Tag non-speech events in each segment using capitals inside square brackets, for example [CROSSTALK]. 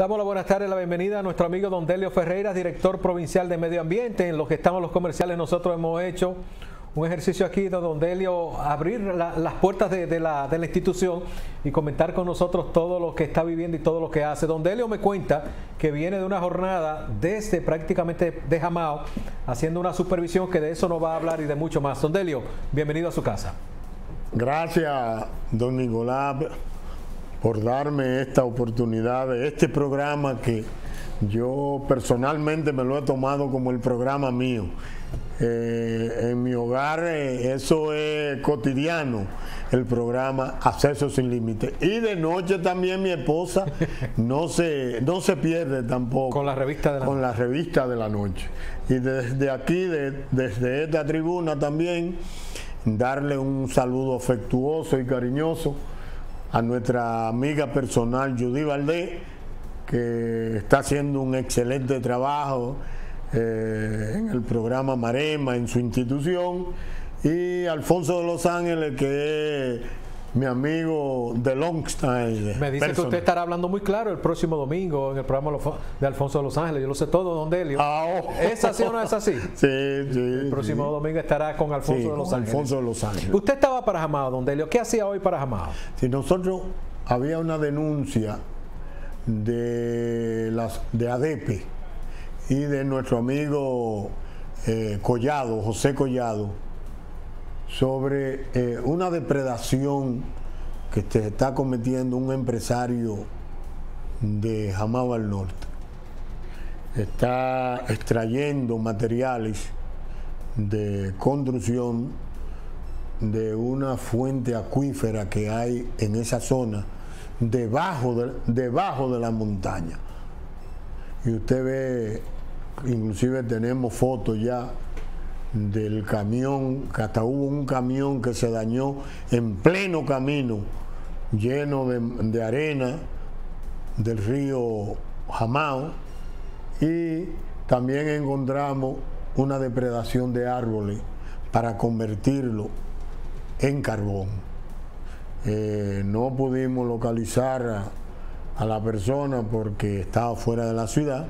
Damos la buenas tardes, la bienvenida a nuestro amigo Don Delio Ferreira, director provincial de Medio Ambiente. En los que estamos los comerciales, nosotros hemos hecho un ejercicio aquí de Don Delio abrir las puertas de, la, institución y comentar con nosotros todo lo que está viviendo y todo lo que hace. Don Delio me cuenta que viene de una jornada desde prácticamente de Jamao, haciendo una supervisión que de eso no va a hablar y de mucho más. Don Delio, bienvenido a su casa. Gracias, don Nicolás por darme esta oportunidad de este programa que yo personalmente me lo he tomado como el programa mío. Eh, en mi hogar eh, eso es cotidiano, el programa Acceso sin Límite. Y de noche también mi esposa [LAUGHS] no se, no se pierde tampoco. Con la revista de la Con la revista de la noche. Y desde aquí, desde esta tribuna también, darle un saludo afectuoso y cariñoso a nuestra amiga personal Judy Valdés, que está haciendo un excelente trabajo eh, en el programa Marema, en su institución, y Alfonso de Los Ángeles, que es mi amigo de Longstein. Me dice que usted estará hablando muy claro el próximo domingo en el programa de Alfonso de Los Ángeles. Yo lo sé todo, don Delio. Ah, oh. ¿Es así o no es así? [LAUGHS] Sí, sí. El próximo domingo estará con Alfonso de Los Ángeles. Alfonso de Los Ángeles. Usted estaba para Jamado, don Delio. ¿Qué hacía hoy para Jamado? Si nosotros había una denuncia de las de ADEPE y de nuestro amigo eh, Collado, José Collado sobre eh, una depredación que se está cometiendo un empresario de Jamao al Norte. Está extrayendo materiales de construcción de una fuente acuífera que hay en esa zona debajo de, debajo de la montaña. Y usted ve, inclusive tenemos fotos ya del camión, que hasta hubo un camión que se dañó en pleno camino, lleno de, arena del río Jamao, y también encontramos una depredación de árboles para convertirlo en carbón. Eh, no pudimos localizar a la persona porque estaba fuera de la ciudad,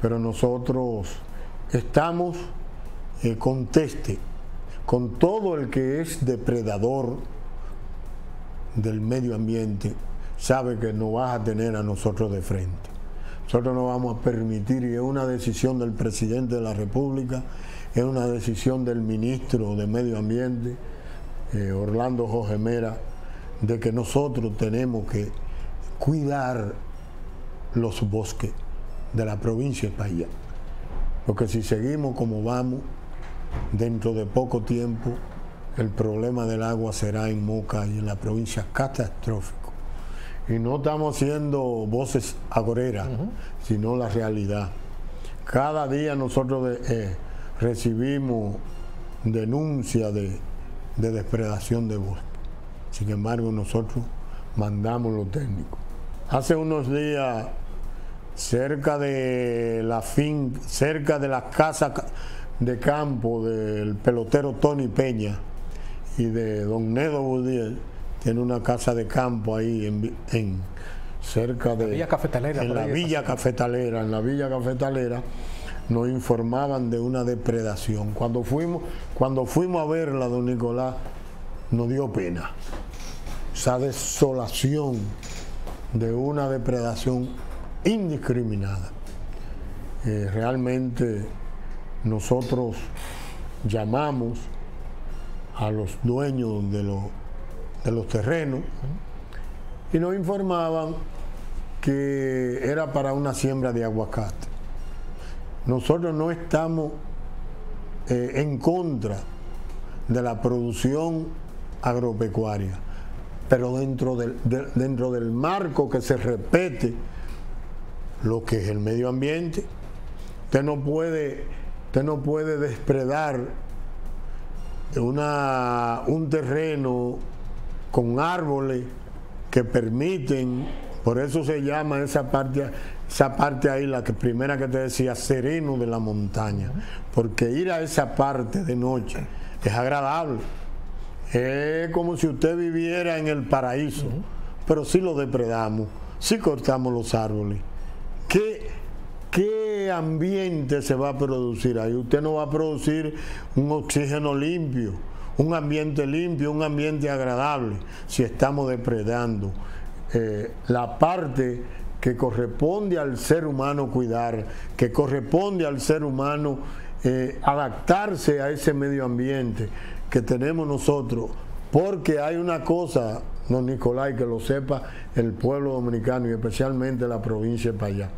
pero nosotros estamos eh, conteste con todo el que es depredador del medio ambiente, sabe que no vas a tener a nosotros de frente. Nosotros no vamos a permitir, y es una decisión del presidente de la República, es una decisión del ministro de Medio Ambiente, eh, Orlando Jorge Mera, de que nosotros tenemos que cuidar los bosques de la provincia de Bahía. Porque si seguimos como vamos, dentro de poco tiempo el problema del agua será en Moca y en la provincia catastrófico. Y no estamos haciendo voces agoreras, sino la realidad. Cada día nosotros eh, recibimos denuncias de, de depredación de bosque. Sin embargo, nosotros mandamos los técnicos. Hace unos días, cerca de la fin, cerca de la casa de campo del pelotero Tony Peña y de don Nedo Budiel, tiene una casa de campo ahí en, cerca de la Villa Cafetalera, en la Villa Cafetalera, en la Villa Cafetalera nos informaban de una depredación. Cuando fuimos, cuando fuimos a verla, don Nicolás, nos dio pena. Esa desolación de una depredación indiscriminada. Eh, realmente nosotros llamamos a los dueños de, de los terrenos y nos informaban que era para una siembra de aguacate. Nosotros no estamos eh, en contra de la producción agropecuaria, pero dentro del, dentro del marco que se respete lo que es el medio ambiente, usted no puede Usted no puede despredar una, un terreno con árboles que permiten, por eso se llama esa parte, esa parte ahí, la que primera que te decía, sereno de la montaña, porque ir a esa parte de noche es agradable. Es como si usted viviera en el paraíso, pero si lo depredamos, si cortamos los árboles. ¿qué, ¿qué ambiente se va a producir ahí? Usted no va a producir un oxígeno limpio, un ambiente limpio, un ambiente agradable, si estamos depredando eh, la parte que corresponde al ser humano cuidar, que corresponde al ser humano eh, adaptarse a ese medio ambiente que tenemos nosotros, porque hay una cosa, don Nicolás, que lo sepa el pueblo dominicano y especialmente la provincia de Payá.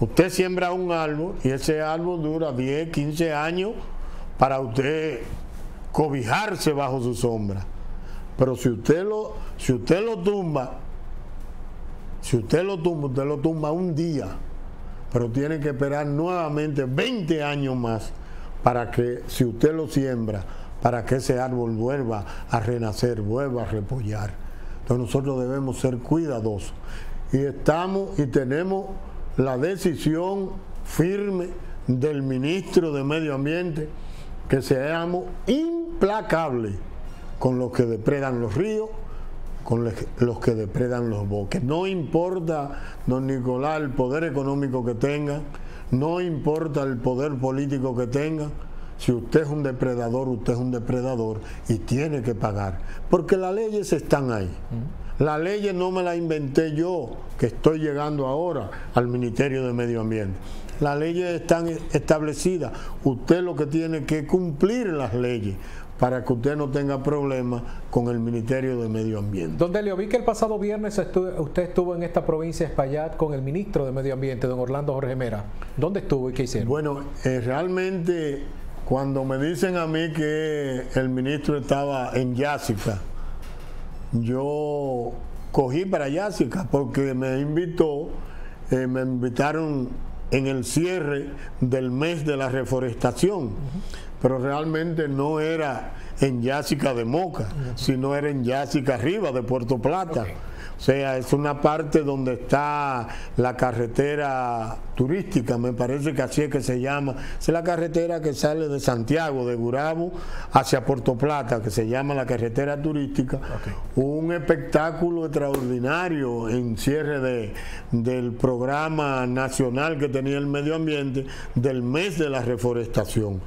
Usted siembra un árbol y ese árbol dura 10, 15 años para usted cobijarse bajo su sombra. Pero si usted lo, si usted lo tumba, si usted lo tumba, usted lo tumba un día, pero tiene que esperar nuevamente 20 años más para que, si usted lo siembra, para que ese árbol vuelva a renacer, vuelva a repollar. Entonces nosotros debemos ser cuidadosos. Y estamos y tenemos la decisión firme del ministro de Medio Ambiente que seamos implacables con los que depredan los ríos, con los que depredan los bosques. No importa, don Nicolás, el poder económico que tenga, no importa el poder político que tenga, si usted es un depredador, usted es un depredador y tiene que pagar. Porque las leyes están ahí. Las leyes no me las inventé yo, que estoy llegando ahora al Ministerio de Medio Ambiente. Las leyes están establecidas. Usted lo que tiene que cumplir las leyes para que usted no tenga problemas con el Ministerio de Medio Ambiente. Don Delio, vi que el pasado viernes usted estuvo en esta provincia de Espaillat con el ministro de Medio Ambiente, don Orlando Jorge Mera. ¿Dónde estuvo y qué hicieron? Bueno, eh, realmente cuando me dicen a mí que el ministro estaba en Yásica, yo cogí para Yásica porque me invitó, eh, me invitaron en el cierre del mes de la reforestación, pero realmente no era en Yásica de Moca, sino era en Yásica arriba de Puerto Plata. O sea, es una parte donde está la carretera turística, me parece que así es que se llama. Es la carretera que sale de Santiago, de Gurabo, hacia Puerto Plata, que se llama la carretera turística. Un espectáculo extraordinario en cierre de, del programa nacional que tenía el medio ambiente del mes de la reforestación.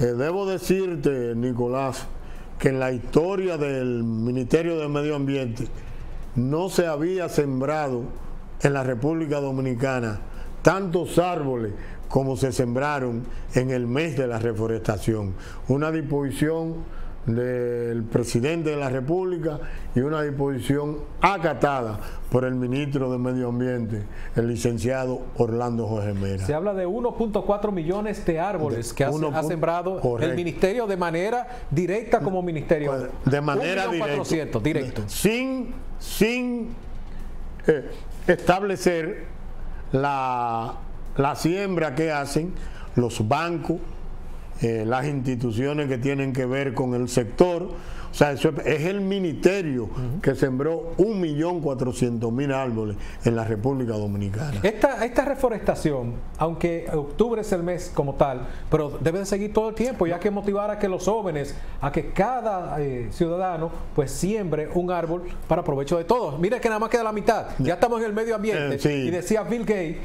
Eh, debo decirte, Nicolás, que en la historia del Ministerio de Medio Ambiente, no se había sembrado en la República Dominicana tantos árboles como se sembraron en el mes de la reforestación. Una disposición del presidente de la República y una disposición acatada por el ministro de Medio Ambiente, el licenciado Orlando Jorge Mera. Se habla de 1.4 millones de árboles que ha, sembrado el ministerio de manera directa como ministerio. De manera directa. directo. Sin, sin eh, establecer la, la siembra que hacen los bancos, eh, las instituciones que tienen que ver con el sector. O sea, eso es, el ministerio que sembró un millón cuatrocientos mil árboles en la República Dominicana. Esta, esta reforestación, aunque octubre es el mes como tal, pero debe de seguir todo el tiempo, ya que motivar a que los jóvenes, a que cada eh, ciudadano pues siembre un árbol para provecho de todos. Mira que nada más queda la mitad, ya estamos en el medio ambiente. Eh, y decía Bill Gates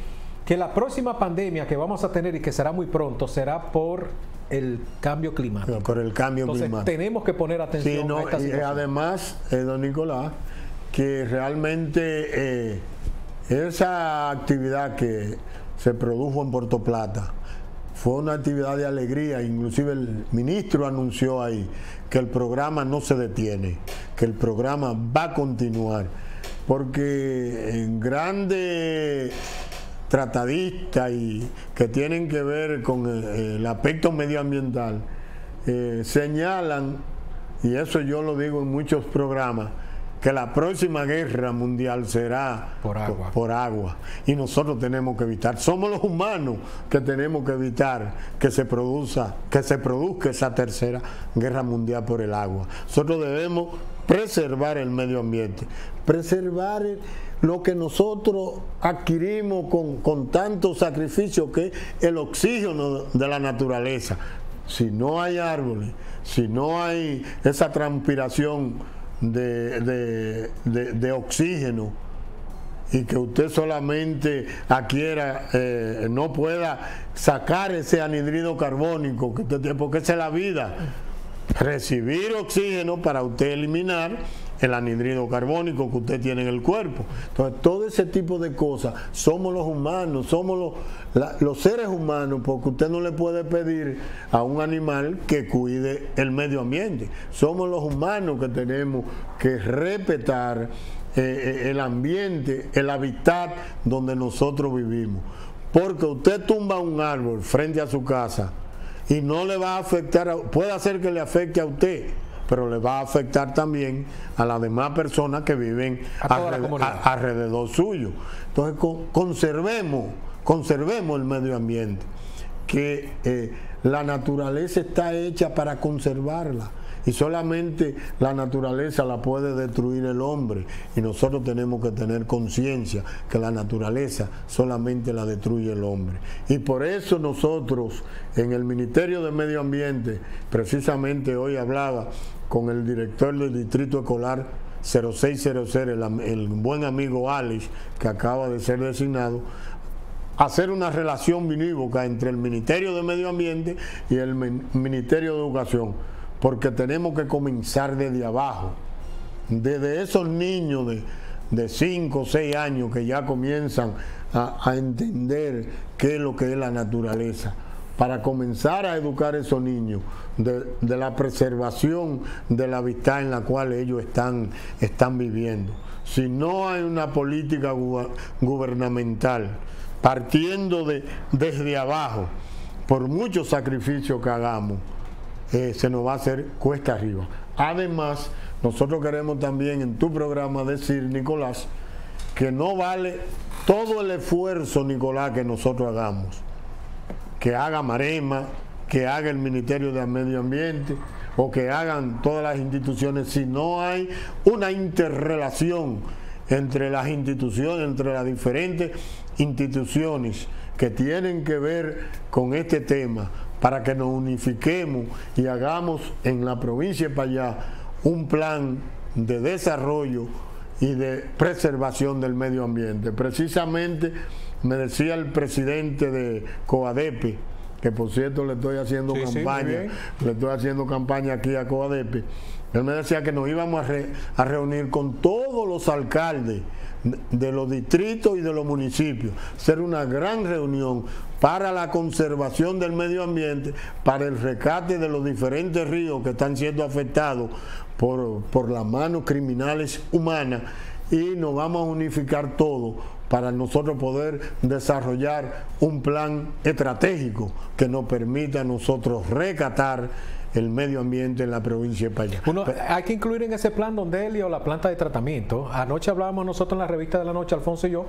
que la próxima pandemia que vamos a tener y que será muy pronto será por el cambio climático. por el cambio Entonces, Tenemos que poner atención a esta y además, eh, don Nicolás, que realmente eh, esa actividad que se produjo en Puerto Plata fue una actividad de alegría, inclusive el ministro anunció ahí que el programa no se detiene, que el programa va a continuar, porque en grande tratadistas y que tienen que ver con el, aspecto medioambiental eh, señalan, y eso yo lo digo en muchos programas, que la próxima guerra mundial será por agua. por agua. Y nosotros tenemos que evitar, somos los humanos que tenemos que evitar que se produzca, que se produzca esa tercera guerra mundial por el agua. Nosotros debemos preservar el medio ambiente, preservar lo que nosotros adquirimos con, tanto sacrificio que es el oxígeno de la naturaleza. Si no hay árboles, si no hay esa transpiración de, oxígeno y que usted solamente adquiera, eh, no pueda sacar ese anhidrido carbónico, que porque esa es la vida. Recibir oxígeno para usted eliminar el anhidrido carbónico que usted tiene en el cuerpo. Entonces, todo ese tipo de cosas, somos los humanos, somos los, seres humanos, porque usted no le puede pedir a un animal que cuide el medio ambiente. Somos los humanos que tenemos que respetar eh, eh, el ambiente, el hábitat donde nosotros vivimos. Porque usted tumba un árbol frente a su casa y no le va a afectar, puede hacer que le afecte a usted pero le va a afectar también a las demás personas que viven alrededor, suyo. Entonces, conservemos, conservemos el medio ambiente, que eh, la naturaleza está hecha para conservarla y solamente la naturaleza la puede destruir el hombre y nosotros tenemos que tener conciencia que la naturaleza solamente la destruye el hombre. Y por eso nosotros en el Ministerio de Medio Ambiente, precisamente hoy hablaba con el director del Distrito Escolar 0600, el, el buen amigo Alex, que acaba de ser designado, hacer una relación vinívoca entre el Ministerio de Medio Ambiente y el Ministerio de Educación, porque tenemos que comenzar desde abajo, desde esos niños de 5 o 6 años que ya comienzan a entender qué es lo que es la naturaleza para comenzar a educar a esos niños de, la preservación de la hábitat en la cual ellos están, están viviendo. Si no hay una política gubernamental partiendo de, desde abajo, por muchos sacrificios que hagamos, eh, se nos va a hacer cuesta arriba. Además, nosotros queremos también en tu programa decir, Nicolás, que no vale todo el esfuerzo, Nicolás, que nosotros hagamos que haga Marema, que haga el Ministerio de Medio Ambiente o que hagan todas las instituciones si no hay una interrelación entre las instituciones, entre las diferentes instituciones que tienen que ver con este tema para que nos unifiquemos y hagamos en la provincia de Payá un plan de desarrollo y de preservación del medio ambiente. Precisamente me decía el presidente de Coadepe, que por cierto le estoy haciendo campaña, le estoy haciendo campaña aquí a Coadepe, él me decía que nos íbamos a, reunir con todos los alcaldes de los distritos y de los municipios, hacer una gran reunión para la conservación del medio ambiente, para el rescate de los diferentes ríos que están siendo afectados por, por las manos criminales humanas y nos vamos a unificar todo para nosotros poder desarrollar un plan estratégico que nos permita a nosotros recatar el medio ambiente en la provincia de Payá. hay que incluir en ese plan, don Delio, la planta de tratamiento. Anoche hablábamos nosotros en la revista de la noche, Alfonso y yo,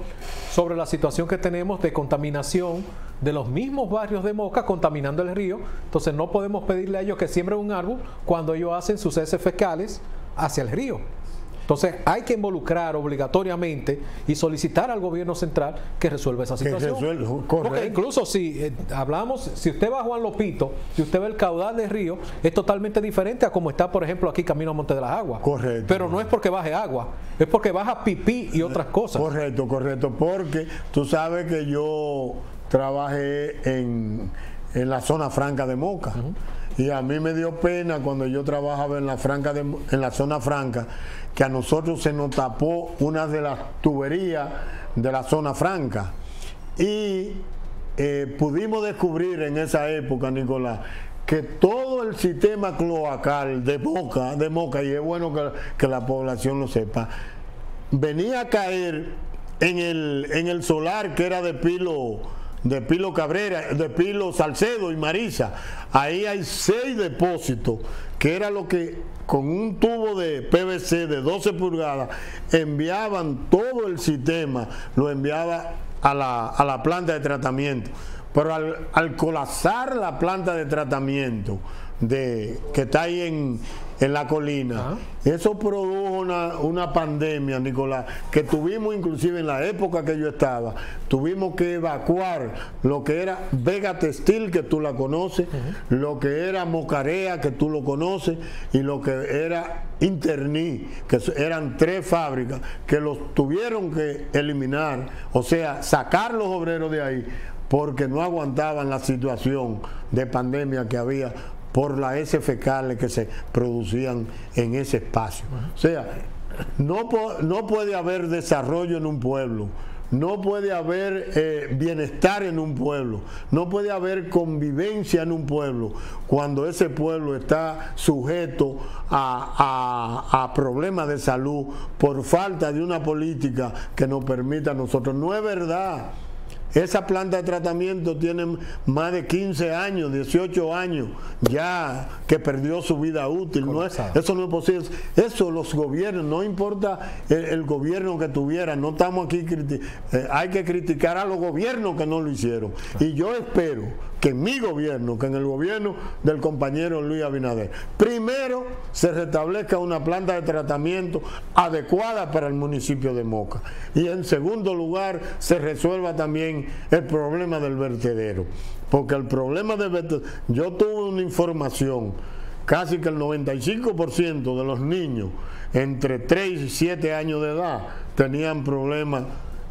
sobre la situación que tenemos de contaminación de los mismos barrios de Moca contaminando el río. Entonces no podemos pedirle a ellos que siembren un árbol cuando ellos hacen sus heces fecales hacia el río. Entonces hay que involucrar obligatoriamente y solicitar al gobierno central que resuelva esa situación. Porque incluso si eh, hablamos, si usted va a Juan Lopito y usted ve el caudal del río, es totalmente diferente a como está, por ejemplo, aquí camino a Monte de las Aguas. Correcto. Pero no es porque baje agua, es porque baja pipí y otras cosas. Correcto, correcto, porque tú sabes que yo trabajé en, la zona franca de Moca. Y a mí me dio pena cuando yo trabajaba en la, franca en la zona franca que a nosotros se nos tapó una de las tuberías de la zona franca. Y eh, pudimos descubrir en esa época, Nicolás, que todo el sistema cloacal de Moca, de Moca, y es bueno que, que la población lo sepa, venía a caer en el, en el solar que era de Pilo, de Pilo Cabrera, de Pilo Salcedo y Marisa. Ahí hay seis depósitos, que era lo que con un tubo de PVC de 12 pulgadas enviaban todo el sistema, lo enviaba a la, planta de tratamiento. Pero al, colapsar la planta de tratamiento de, que está ahí en, en la colina. Eso produjo una, una, pandemia, Nicolás, que tuvimos inclusive en la época que yo estaba, tuvimos que evacuar lo que era Vega Textil, que tú la conoces, lo que era Mocarea, que tú lo conoces, y lo que era Interní, que eran tres fábricas, que los tuvieron que eliminar, o sea, sacar los obreros de ahí porque no aguantaban la situación de pandemia que había por las S fecales que se producían en ese espacio. O sea, no, no puede haber desarrollo en un pueblo, no puede haber eh, bienestar en un pueblo, no puede haber convivencia en un pueblo cuando ese pueblo está sujeto a, a problemas de salud por falta de una política que nos permita a nosotros. No es verdad esa planta de tratamiento tiene más de 15 años, 18 años ya que perdió su vida útil. No es, eso no es posible. Eso los gobiernos, no importa el, gobierno que tuviera, no estamos aquí, eh, hay que criticar a los gobiernos que no lo hicieron. Y yo espero que en mi gobierno, que en el gobierno del compañero Luis Abinader, primero se restablezca una planta de tratamiento adecuada para el municipio de Moca. Y en segundo lugar, se resuelva también el problema del vertedero. Porque el problema del vertedero, yo tuve una información, casi que el 95% de los niños entre 3 y 7 años de edad tenían problemas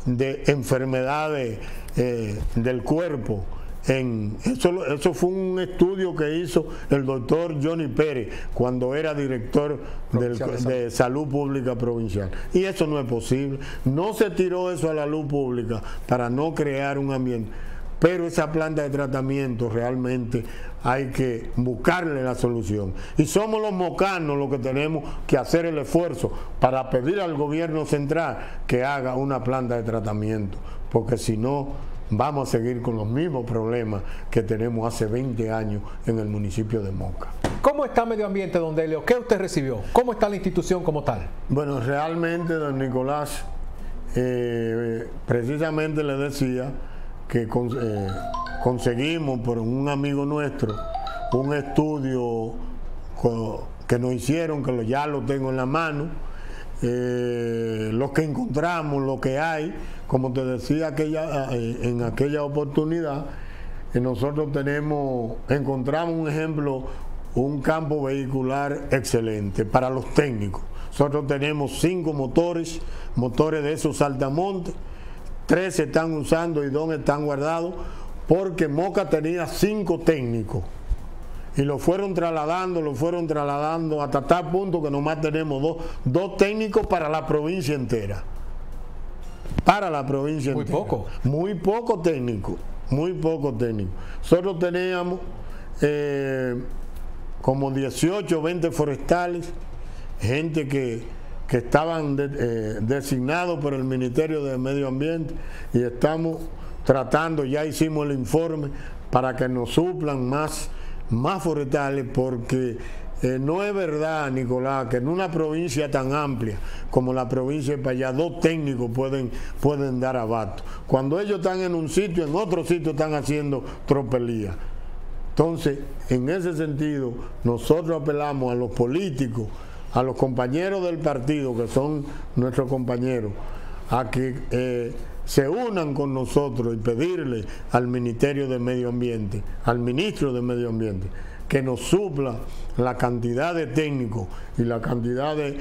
de enfermedades eh, del cuerpo eso, eso fue un estudio que hizo el doctor Johnny Pérez cuando era director de salud pública provincial. Y eso no es posible. No se tiró eso a la luz pública para no crear un ambiente. Pero esa planta de tratamiento realmente hay que buscarle la solución. Y somos los mocanos los que tenemos que hacer el esfuerzo para pedir al gobierno central que haga una planta de tratamiento. Porque si no, vamos a seguir con los mismos problemas que tenemos hace 20 años en el municipio de Moca. ¿Cómo está medio ambiente, don Delio? ¿Qué usted recibió? ¿Cómo está la institución como tal? Bueno, realmente, don Nicolás, eh, precisamente le decía que eh, conseguimos por un amigo nuestro un estudio que nos hicieron, que ya lo tengo en la mano, eh, lo que encontramos, lo que hay, como te decía eh, en aquella oportunidad, eh, nosotros tenemos, encontramos un ejemplo, un campo vehicular excelente para los técnicos. Nosotros tenemos cinco motores, motores de esos saltamontes, tres se están usando y dos están guardados, porque Moca tenía cinco técnicos y lo fueron trasladando, lo fueron trasladando hasta tal punto que nomás tenemos dos, dos técnicos para la provincia entera. Para la provincia muy entera. Muy poco. Muy poco técnico, muy poco técnico. Nosotros teníamos eh, como 18, 20 forestales, gente que, que estaban eh, designados por el Ministerio de Medio Ambiente y estamos tratando, ya hicimos el informe para que nos suplan más más forestales porque eh, no es verdad, Nicolás, que en una provincia tan amplia como la provincia de Payá, dos técnicos pueden, pueden dar abasto. Cuando ellos están en un sitio, en otro sitio están haciendo tropelía. Entonces, en ese sentido, nosotros apelamos a los políticos, a los compañeros del partido, que son nuestros compañeros, a que eh, se unan con nosotros y pedirle al Ministerio de Medio Ambiente, al Ministro de Medio Ambiente, que nos supla la cantidad de técnicos y la cantidad de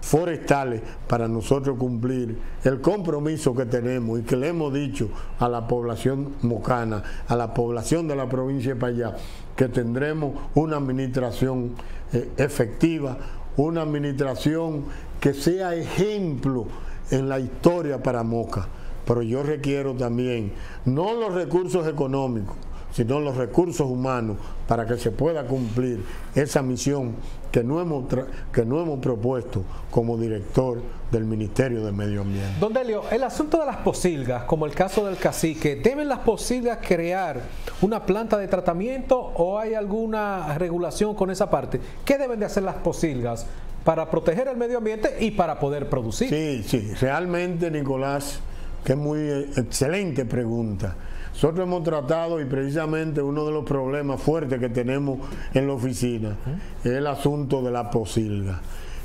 forestales para nosotros cumplir el compromiso que tenemos y que le hemos dicho a la población mocana, a la población de la provincia de Payá, que tendremos una administración eh, efectiva, una administración que sea ejemplo en la historia para Moca. Pero yo requiero también no los recursos económicos, sino los recursos humanos para que se pueda cumplir esa misión que no hemos, que no hemos propuesto como director del Ministerio de Medio Ambiente. Don Delio, el asunto de las posilgas, como el caso del cacique, ¿deben las posilgas crear una planta de tratamiento o hay alguna regulación con esa parte? ¿Qué deben de hacer las posilgas para proteger el medio ambiente y para poder producir? Sí, sí, realmente Nicolás que es muy eh, excelente pregunta. Nosotros hemos tratado y precisamente uno de los problemas fuertes que tenemos en la oficina es el asunto de la posilga.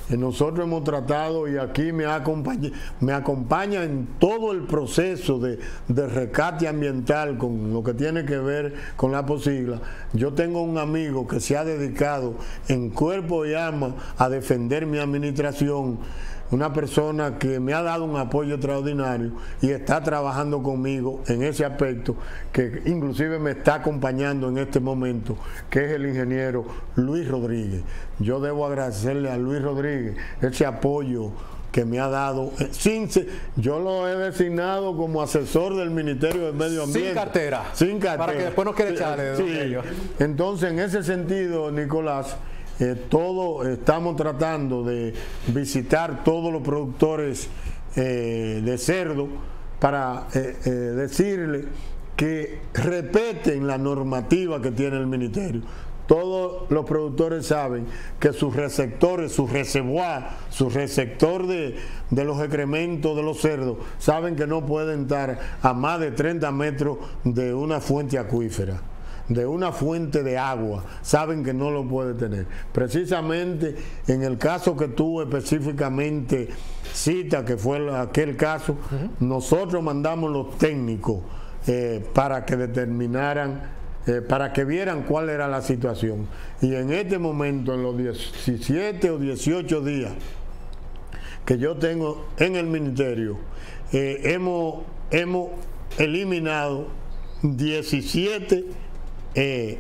Eh, nosotros hemos tratado y aquí me acompaña, me acompaña en todo el proceso de, rescate ambiental con lo que tiene que ver con la posigla. Yo tengo un amigo que se ha dedicado en cuerpo y alma a defender mi administración una persona que me ha dado un apoyo extraordinario y está trabajando conmigo en ese aspecto, que inclusive me está acompañando en este momento, que es el ingeniero Luis Rodríguez. Yo debo agradecerle a Luis Rodríguez ese apoyo que me ha dado, eh, sin, yo lo he designado como asesor del Ministerio del Medio Ambiente. Sin cartera. Sin cartera. Para que después no quede echarle. Sí. Entonces, en ese sentido, Nicolás, eh, todo estamos tratando de visitar todos los productores eh, de cerdo para eh, decirle que respeten la normativa que tiene el ministerio. Todos los productores saben que sus receptores, su reservoir, su receptor de, de los excrementos de los cerdos, saben que no pueden estar a más de 30 metros de una fuente acuífera de una fuente de agua, saben que no lo puede tener. Precisamente en el caso que tuvo específicamente cita, que fue aquel caso, nosotros mandamos los técnicos eh, para que determinaran, eh, para que vieran cuál era la situación. Y en este momento, en los 17 o 18 días que yo tengo en el ministerio, eh, hemos, hemos eliminado 17 eh,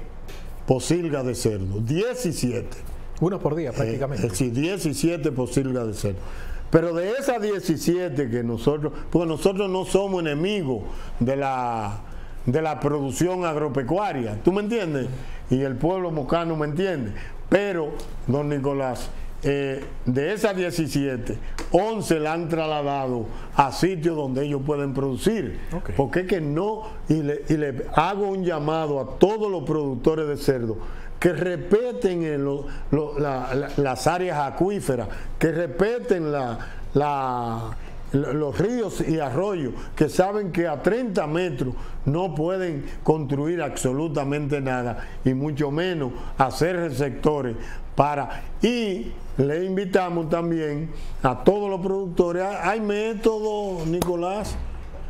posilgas de cerdo. 17. Uno por día prácticamente. Eh, sí, 17 posilgas de cerdo. Pero de esas 17 que nosotros, porque nosotros no somos enemigos de la, de la producción agropecuaria, ¿tú me entiendes? Y el pueblo mocano me entiende. Pero, don Nicolás, eh, de esas 17, 11 la han trasladado a sitios donde ellos pueden producir. Porque es que no, y le, hago un llamado a todos los productores de cerdo que respeten las áreas acuíferas, que respeten los ríos y arroyos, que saben que a 30 metros no pueden construir absolutamente nada, y mucho menos hacer receptores para... Y le invitamos también a todos los productores. Hay métodos, Nicolás.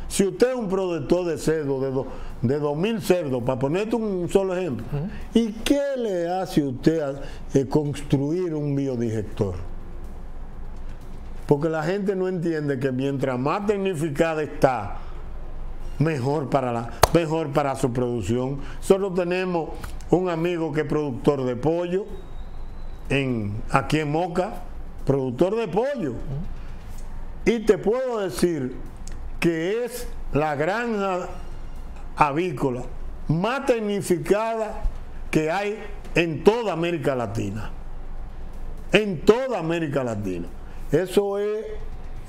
Si usted es un productor de cerdo, de, do, de 2.000 cerdos, para ponerte un solo ejemplo, ¿y qué le hace usted a eh, construir un biodigestor? Porque la gente no entiende que mientras más tecnificada está, mejor para, la, mejor para su producción. Solo tenemos un amigo que es productor de pollo, en, aquí en Moca, productor de pollo. Y te puedo decir que es la granja avícola más tecnificada que hay en toda América Latina. En toda América Latina. Eso es,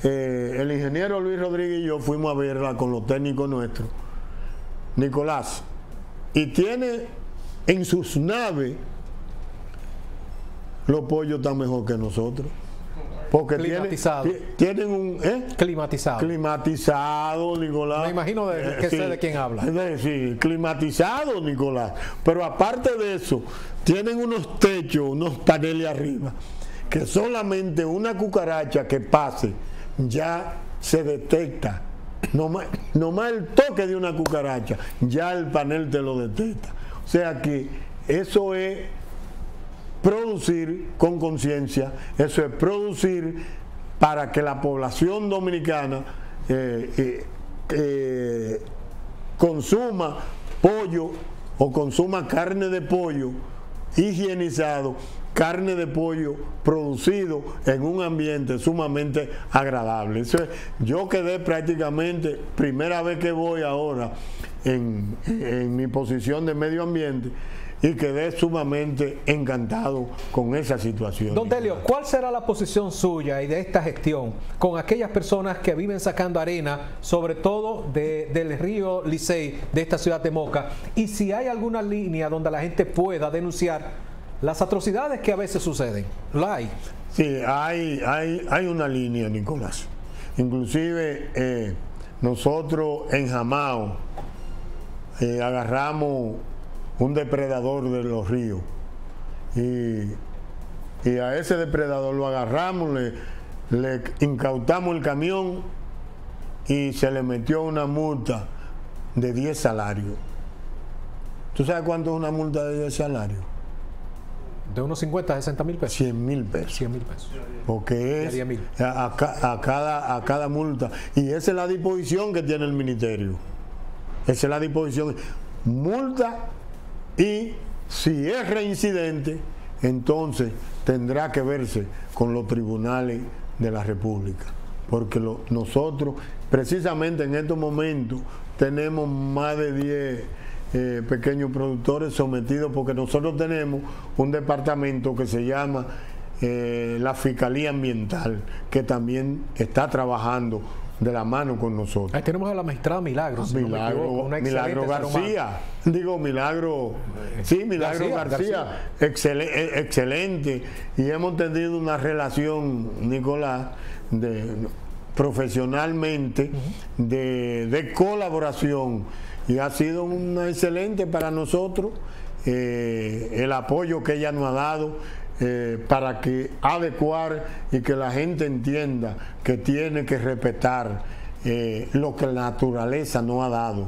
eh, el ingeniero Luis Rodríguez y yo fuimos a verla con los técnicos nuestros. Nicolás. Y tiene en sus naves los pollos están mejor que nosotros. Porque Tienen, un. ¿eh? Climatizado. Climatizado, Nicolás. Me imagino de, que sé de quién habla. Sí, climatizado, Nicolás. Pero aparte de eso, tienen unos techos, unos paneles arriba, que solamente una cucaracha que pase ya se detecta. Nomás, nomás el toque de una cucaracha, ya el panel te lo detecta. O sea que eso es producir con conciencia, eso es producir para que la población dominicana eh, eh, consuma pollo o consuma carne de pollo higienizado, carne de pollo producido en un ambiente sumamente agradable. Eso yo quedé prácticamente, primera vez que voy ahora en mi posición de medio ambiente, y quedé sumamente encantado con esa situación. Don Delio, ¿cuál será la posición suya y de esta gestión con aquellas personas que viven sacando arena, sobre todo del río Licey, de esta ciudad de Moca? Y si hay alguna línea donde la gente pueda denunciar las atrocidades que a veces suceden. ¿La hay? Sí, hay, hay, hay una línea, Nicolás. Inclusive... Eh, nosotros en Jamao eh, agarramos un depredador de los ríos y, a ese depredador lo agarramos, le incautamos el camión y se le metió una multa de 10 salarios. ¿Tú sabes cuánto es una multa de 10 salarios? De unos 50 a 60 mil pesos. 100 mil pesos. 100 mil pesos. Porque es Ya 10.000. a, a a cada, a cada multa. Y esa es la disposición que tiene el ministerio. Esa es la disposición. Multa y si es reincidente, entonces tendrá que verse con los tribunales de la República. Porque lo- nosotros, precisamente en estos momentos, tenemos más de 10 eh, pequeños productores sometidos porque nosotros tenemos un departamento que se llama eh, la Fiscalía Ambiental, que también está trabajando de la mano con nosotros. Ahí tenemos a la magistrada Milagro. si no Milagro, equivoco, excelente Milagro. García, digo Milagro, sí, Milagro García, García, excele- eh, excelente, y hemos tenido una relación, Nicolás, de, profesionalmente, de, de colaboración, y ha sido una excelente para nosotros eh, el apoyo que ella nos ha dado eh, para que adecuar y que la gente entienda que tiene que respetar eh, lo que la naturaleza nos ha dado.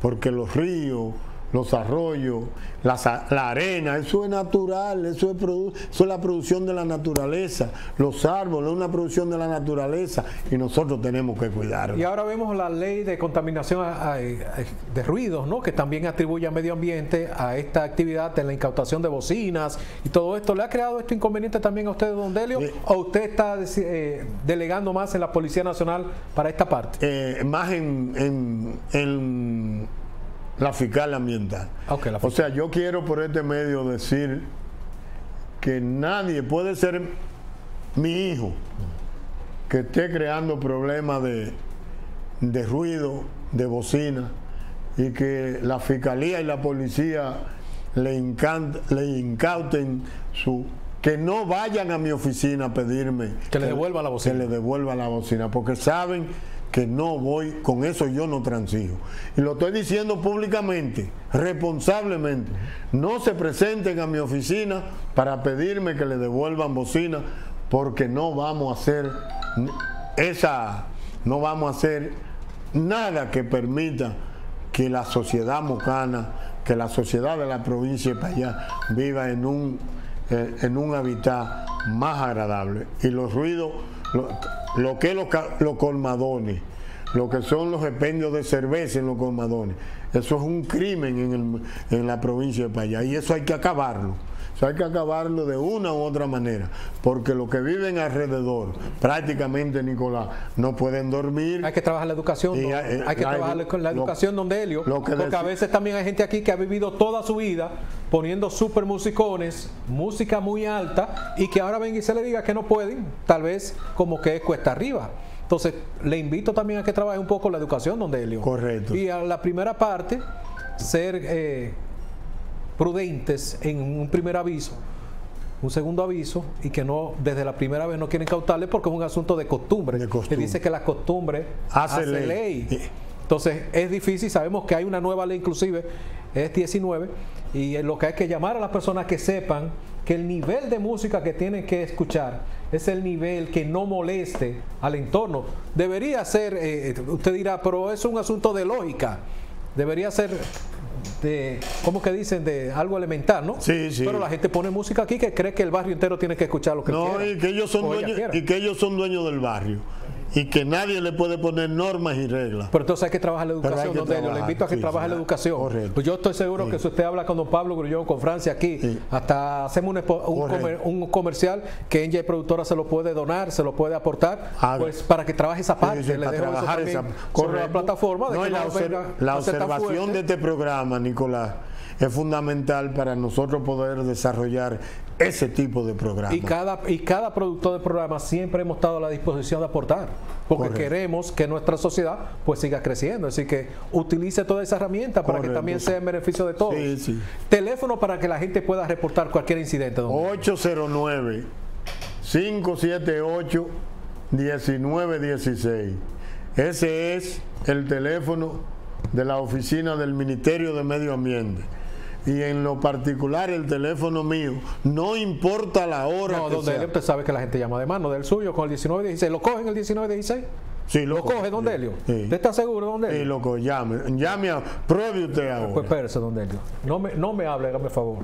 Porque los ríos, los arroyos, las a- la arena, eso es natural, eso es, produ- eso es la producción de la naturaleza. Los árboles es una producción de la naturaleza y nosotros tenemos que cuidarlo. Y ahora vemos la ley de contaminación a- a- de ruidos, ¿no? que también atribuye a medio ambiente a esta actividad de la incautación de bocinas y todo esto. ¿Le ha creado esto inconveniente también a usted, don Delio? ¿O usted está eh, delegando más en la Policía Nacional para esta parte? eh, más en, en- en la fiscal ambiental. La o sea, yo quiero por este medio decir que nadie puede ser mi hijo que esté creando problemas de, de ruido, de bocina, y que la fiscalía y la policía le, le incauten su que no vayan a mi oficina a pedirme Que le devuelva la bocina. que le devuelva la bocina, porque saben que no voy, con eso yo no transijo. Y lo estoy diciendo públicamente, responsablemente. No se presenten a mi oficina para pedirme que le devuelvan bocina, porque no vamos a hacer esa, no vamos a hacer nada que permita que la sociedad mocana, que la sociedad de la provincia de Payá viva en un, eh, en un hábitat más agradable. Y los ruidos, lo, lo que es los, los colmadones, lo que son los expendios de cerveza en los colmadones, eso es un crimen en, el- en la provincia de Payá y eso hay que acabarlo. Eso hay que acabarlo de una u otra manera, porque los que viven alrededor, prácticamente, Nicolás, no pueden dormir. Hay que trabajar la educación, don- hay- hay que trabajar con la lo- educación, don Delio, lo que porque a veces también hay gente aquí que ha vivido toda su vida poniendo super musicones, música muy alta, y que ahora ven y se le diga que no pueden, tal vez como que es cuesta arriba. Entonces, le invito también a que trabaje un poco la educación, don Delio. Correcto. Y a la primera parte, ser eh, prudentes en un primer aviso, un segundo aviso y que no desde la primera vez no quieren cautarle porque es un asunto de costumbre. De costumbre. Que dice que la costumbre Hace hace, ley. ley. Entonces es difícil, sabemos que hay una nueva ley inclusive, es 19, y lo que hay que llamar a las personas que sepan que el nivel de música que tienen que escuchar es el nivel que no moleste al entorno. Debería ser, eh, usted dirá, pero es un asunto de lógica, debería ser de, ¿cómo que dicen? De algo elemental, ¿no? Sí, sí. Pero la gente pone música aquí que cree que el barrio entero tiene que escuchar lo que No, quiera. y que ellos son dueños, y que ellos son dueños del barrio. Y que nadie le puede poner normas y reglas. Pero entonces hay que trabajar la educación, don Delio. Le invito a que sí, trabaje sí, la educación. correcto. Pues yo estoy seguro Sí. que si usted habla con don Pablo Grullón, con Francia aquí, hasta hacemos un, un comer- un comercial que NJ Productora se lo puede donar, se lo puede aportar, pues para que trabaje esa parte. Le eso trabajar esa sobre la plataforma de No, que la, no obser- venga- la observación de este programa, Nicolás, es fundamental para nosotros poder desarrollar ese tipo de programas. Y cada, y cada productor de programa siempre hemos estado a la disposición de aportar, porque Correcto. queremos que nuestra sociedad pues siga creciendo. Así que utilice toda esa herramienta para que también sea en beneficio de todos. Sí, sí. Teléfono para que la gente pueda reportar cualquier incidente. don 809 578 1916. Ese es el teléfono de la oficina del Ministerio de Medio Ambiente. Y en lo particular el teléfono mío, no importa la hora. No, que donde sea. usted sabe que la gente llama de mano del suyo con el 1916. ¿Lo cogen el 1916? Sí, ¿Lo coge, coge, don sí, Delio? sí. ¿Usted está seguro, don Sí, Delio? loco, llame, llame, a, pruebe usted ahora. Pues espérese, don Delio. No me, no me hable, hágame favor.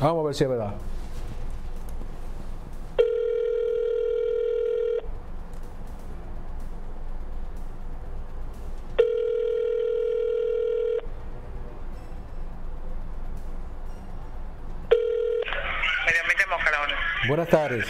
Vamos a ver si es verdad. Medio ambiente Moscalón. Buenas tardes.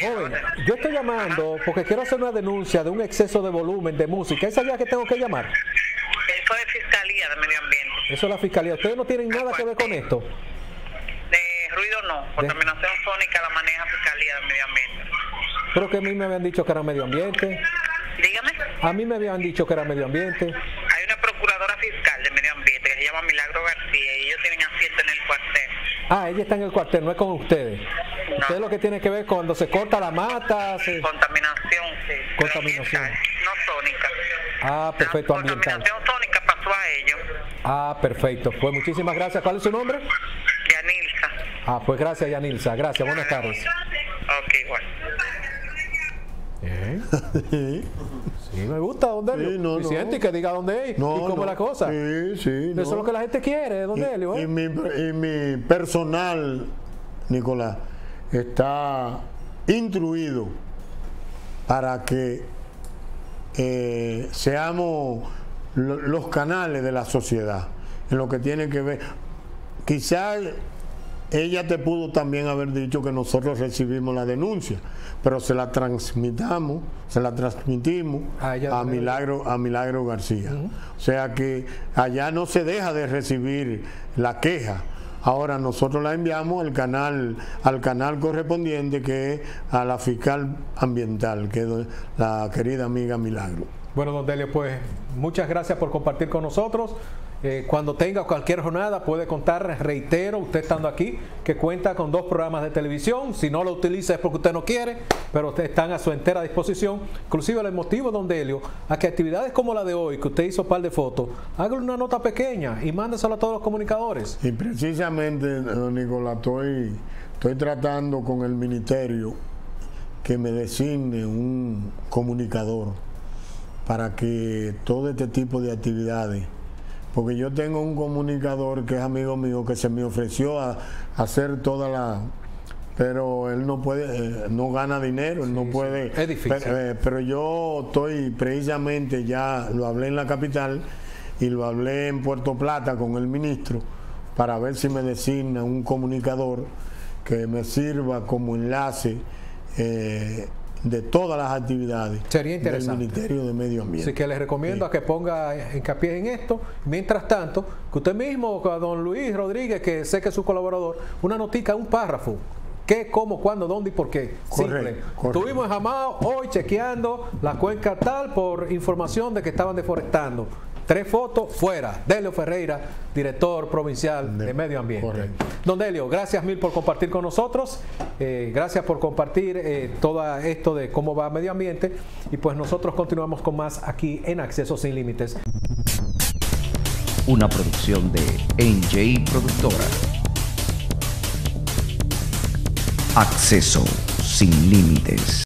Joven, yo estoy llamando porque quiero hacer una denuncia de un exceso de volumen de música. ¿Es allá que tengo que llamar? Eso es Fiscalía de Medio Ambiente. Eso es la fiscalía. ¿Ustedes no tienen nada que ver con esto? De ruido no. Contaminación sónica la maneja Fiscalía de Medio Ambiente. Pero que a mí me habían dicho que era medio ambiente. Dígame. A mí me habían dicho que era medio ambiente. Hay una procuradora fiscal de Medio Ambiente que se llama Milagro García y ellos tienen asiento en el cuartel. Ah, ella está en el cuartel, no es con ustedes. No. Ustedes lo que tiene que ver cuando se corta la mata. se- Contaminación, sí. Contaminación. no sónica. Ah, perfecto, La ambiental. contaminación sónica pasó a ellos. Ah, perfecto. Pues muchísimas gracias. ¿Cuál es su nombre? Yanilza. Ah, pues gracias, Yanilza. Gracias, buenas tardes. Ok, igual. Eh, [LAUGHS] Sí, Sí, me gusta, ¿dónde Sí, no, no. Vicente, y que diga dónde es no, y cómo no. es la cosa. Sí, sí. Eso es lo que la gente quiere, don Y- Delio. y, ¿eh? mi, y mi personal, Nicolás, está instruido para que eh, seamos lo- los canales de la sociedad en lo que tiene que ver. Quizás ella te pudo también haber dicho que nosotros recibimos la denuncia, pero se la transmitamos, se la transmitimos A. Milagro, a Milagro García. O sea que allá no se deja de recibir la queja. Ahora nosotros la enviamos al canal, al canal correspondiente que es a la fiscal ambiental, que es la querida amiga Milagro. Bueno, don Delio, pues muchas gracias por compartir con nosotros. Eh, cuando tenga cualquier jornada puede contar, reitero, usted estando aquí, que cuenta con dos programas de televisión. Si no lo utiliza es porque usted no quiere, pero ustedes están a su entera disposición. Inclusive el motivo, don Delio, a que actividades como la de hoy, que usted hizo par de fotos, hágale una nota pequeña y mándeselo a todos los comunicadores. Y precisamente, don Nicolás, estoy tratando con el ministerio que me designe un comunicador para que todo este tipo de actividades, porque yo tengo un comunicador que es amigo mío que se me ofreció a, a hacer toda la pero él no puede, eh, no gana dinero, él no puede. Es difícil. Pero, eh, pero yo estoy precisamente, ya lo hablé en la capital y lo hablé en Puerto Plata con el ministro para ver si me designa un comunicador que me sirva como enlace eh, de todas las actividades Sería del interesante. Ministerio de Medio Ambiente. Así que les recomiendo a que ponga hincapié en esto. Mientras tanto, que usted mismo, a don Luis Rodríguez, que sé que es su colaborador, una notica, un párrafo. ¿Qué, cómo, cuándo, dónde y por qué? Correcto, Simple. correcto. Estuvimos en Jamao hoy chequeando la cuenca tal por información de que estaban deforestando. Tres fotos fuera. Delio Ferreira, director provincial de, De- Medio Ambiente. correcto. Don Delio, gracias mil por compartir con nosotros. Eh, gracias por compartir eh, todo esto de cómo va Medio Ambiente. Y pues nosotros continuamos con más aquí en Acceso Sin Límites. una producción de NJ Productora. Acceso sin límites.